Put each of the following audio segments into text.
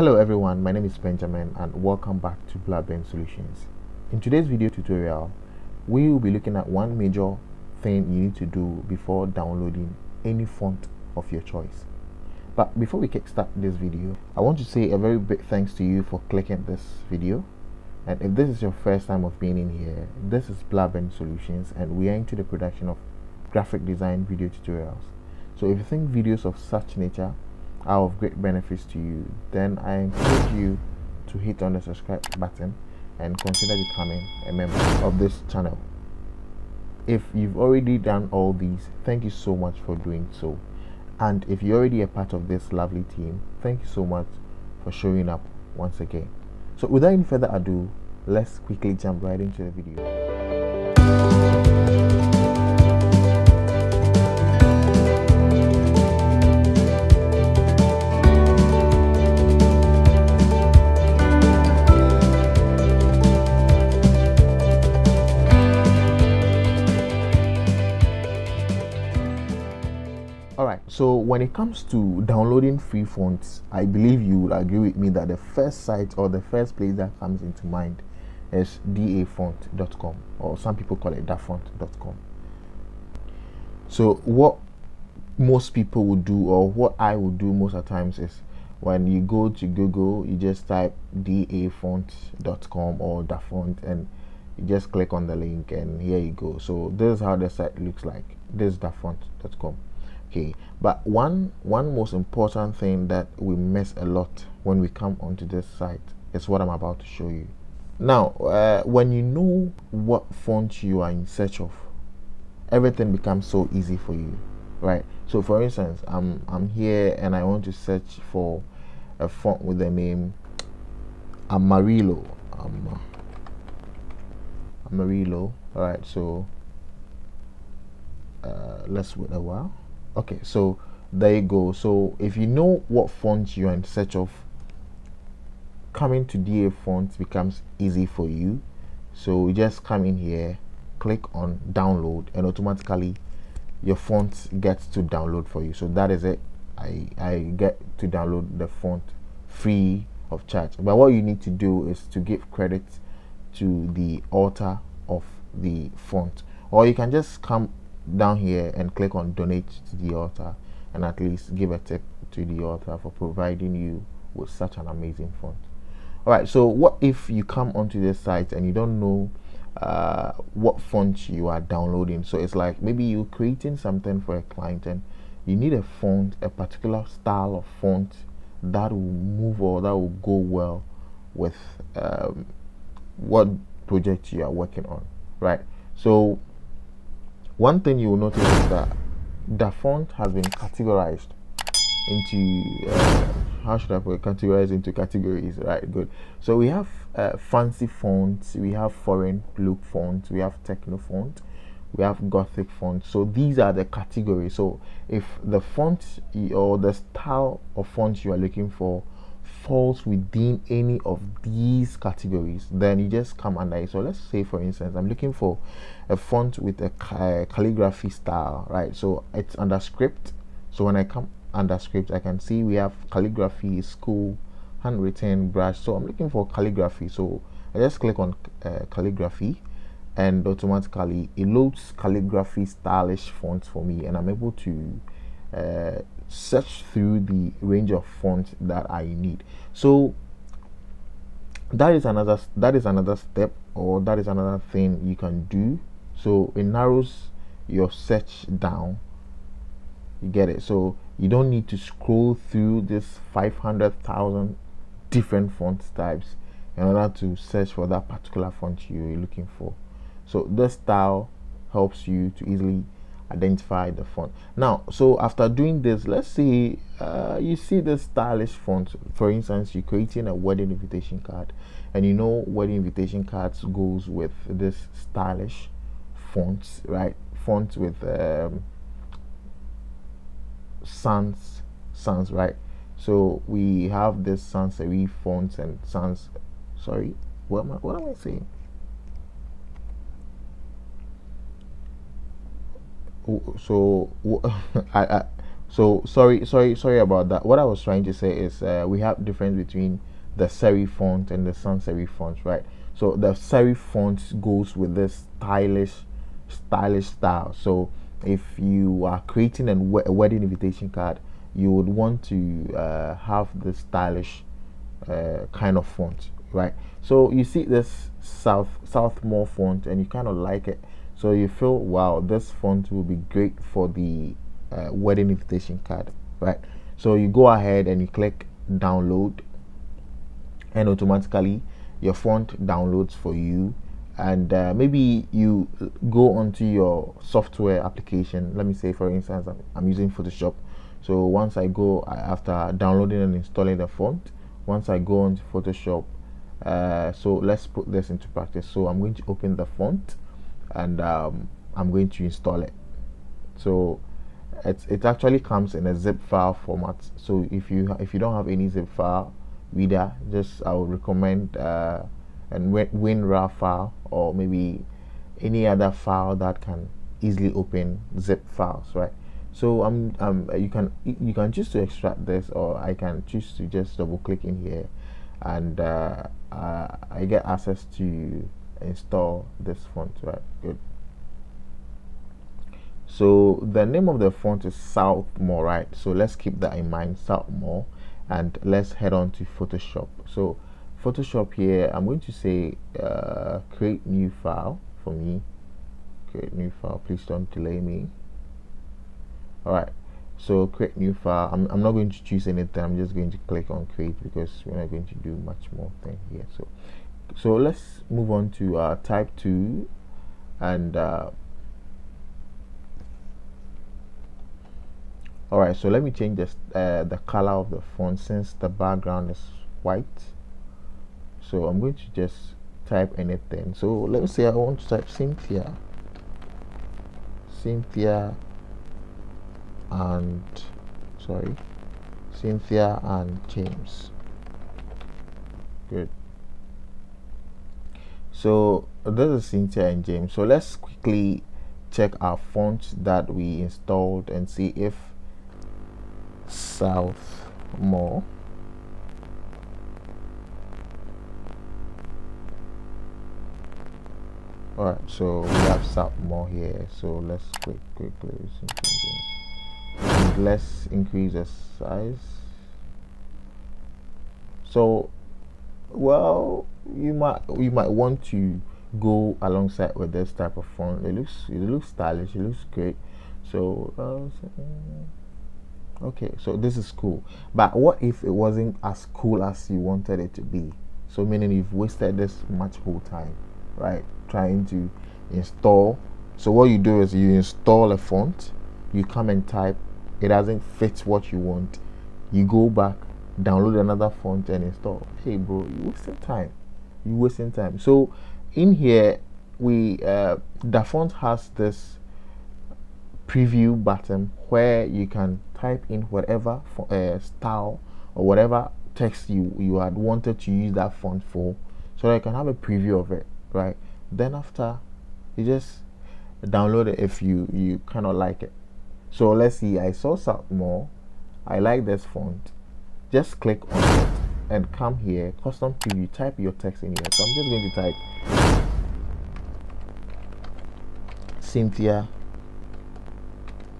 Hello everyone, my name is Benjamin and welcome back to Blaben Solutions. In today's video tutorial, we will be looking at one major thing you need to do before downloading any font of your choice. But before we kickstart this video, I want to say a very big thanks to you for clicking this video. And if this is your first time of being in here, this is Blaben Solutions and we are into the production of graphic design video tutorials. So if you think videos of such nature are of great benefits to you, then I encourage you to hit on the subscribe button and consider becoming a member of this channel. If you've already done all these, thank you so much for doing so. And if you're already a part of this lovely team, thank you so much for showing up once again. So without any further ado, let's quickly jump right into the video. So when it comes to downloading free fonts, I believe you would agree with me that the first site or the first place that comes into mind is dafont.com or some people call it dafont.com. So what most people would do or what I would do most of times is when you go to Google, you just type dafont.com or dafont and you just click on the link and here you go. So this is how the site looks like. This is dafont.com okay but one one most important thing that we miss a lot when we come onto this site is what i'm about to show you. Now uh, when you know what font you are in search of everything becomes so easy for you right? So for instance i'm i'm here and i want to search for a font with the name amarillo. Um, amarillo all right? So uh, let's wait a while okay so there you go. So if you know what font you're in search of coming to da font becomes easy for you. So you just come in here click on download and automatically your font gets to download for you. So that is it. I i get to download the font free of charge. But what you need to do is to give credit to the author of the font. Or you can just come down here and click on donate to the author and at least give a tip to the author for providing you with such an amazing font. All right so what if you come onto this site and you don't know uh, what font you are downloading? So it's like maybe you're creating something for a client and you need a font a particular style of font that will move or that will go well with um, what project you are working on right? So one thing you will notice is that the font has been categorized into uh, how should I put it, categorized into categories right? Good. So we have uh, fancy fonts we have foreign look fonts we have techno font we have gothic font. So these are the categories. So if the font or the style of font you are looking for falls within any of these categories then you just come under it. So let's say for instance i'm looking for a font with a calligraphy style right? So it's under script. So when i come under script i can see we have calligraphy school handwritten brush. So i'm looking for calligraphy. So i just click on uh, calligraphy and automatically it loads calligraphy stylish fonts for me and i'm able to uh, search through the range of fonts that I need. So that is another that is another step or that is another thing you can do. So it narrows your search down. You get it. So you don't need to scroll through this 500,000 different font types in order to search for that particular font you're looking for. So this style helps you to easily identify the font. Now so after doing this let's say uh, you see the stylish font. For instance you're creating a wedding invitation card and you know wedding invitation cards goes with this stylish fonts right? Fonts with um, sans sans right? So we have this sans serif fonts and sans sorry? What am I, what am I saying so I, I, so sorry sorry sorry about that. What i was trying to say is uh, we have difference between the serif font and the sans serif font right? So the serif font goes with this stylish stylish style. So if you are creating a, a wedding invitation card you would want to uh, have the stylish uh, kind of font right? So you see this south southmore font and you kind of like it so you feel wow this font will be great for the uh, wedding invitation card right? So you go ahead and you click download and automatically your font downloads for you. And uh, maybe you go onto your software application. Let me say for instance I'm, I'm using Photoshop. So once I go after downloading and installing the font once I go onto Photoshop uh, so let's put this into practice. So I'm going to open the font and um, I'm going to install it. So it, it actually comes in a zip file format. So if you if you don't have any zip file reader just I would recommend uh, an WinRAR file or maybe any other file that can easily open zip files right? So um, um you can you can choose to extract this or I can choose to just double click in here and uh, uh, I get access to install this font right? Good. So the name of the font is Southmore right? So let's keep that in mind Southmore and let's head on to Photoshop. So Photoshop here I'm going to say uh, create new file for me. Create new file please don't delay me. All right so create new file. I'm, I'm not going to choose anything I'm just going to click on create because we're not going to do much more thing here. So so let's move on to uh, type tool and uh, all right so let me change this uh, the color of the font since the background is white. So I'm going to just type anything. So let me say I want to type Cynthia. Cynthia and sorry Cynthia and James. Good so this is Cynthia and James. So let's quickly check our fonts that we installed and see if south more all right so we have south more here. So let's quick quickly let's increase the size. So well you might you might want to go alongside with this type of font. It looks it looks stylish it looks great. So uh, okay so this is cool. But what if it wasn't as cool as you wanted it to be? So meaning you've wasted this much whole time right? Trying to install. So what you do is you install a font you come and type it doesn't fit what you want. You go back download another font and install. Hey bro you wasted time you wasting time. So in here we uh, the font has this preview button where you can type in whatever for uh, style or whatever text you you had wanted to use that font for so that you can have a preview of it right? Then after you just download it if you you kind of like it. So let's see. I saw more. I like this font. Just click on it and come here custom preview type your text in here. So I'm just going to type Cynthia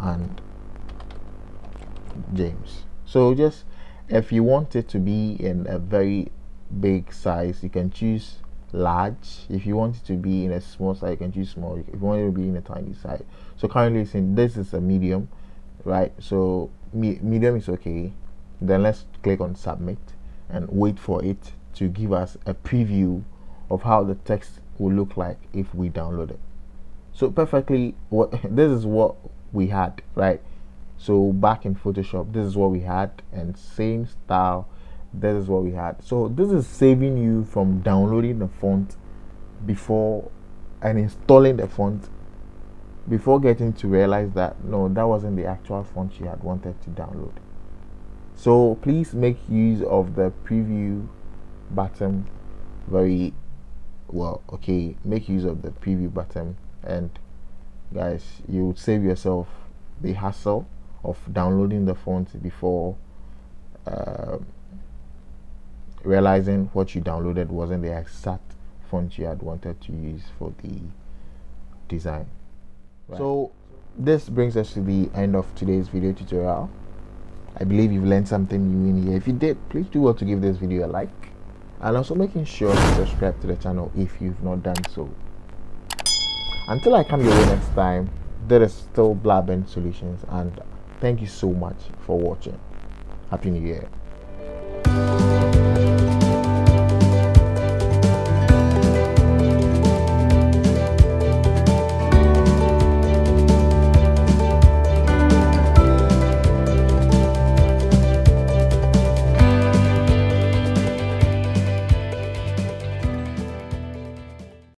and James. So just if you want it to be in a very big size you can choose large. If you want it to be in a small size you can choose small. If you want it to be in a tiny size. So currently saying this is a medium right? So me medium is okay. Then let's click on submit and wait for it to give us a preview of how the text will look like if we download it. So perfectly what this is what we had right? So back in photoshop this is what we had and same style this is what we had. So this is saving you from downloading the font before and installing the font before getting to realize that no that wasn't the actual font you had wanted to download so please make use of the preview button very well okay make use of the preview button and guys you would save yourself the hassle of downloading the font before uh, realizing what you downloaded wasn't the exact font you had wanted to use for the design. Right. So this brings us to the end of today's video tutorial. I believe you've learned something new in here. If you did, please do well to give this video a like and also making sure to subscribe to the channel if you've not done so. Until I come your way next time, there is still Blaben Solutions and thank you so much for watching. Happy New Year.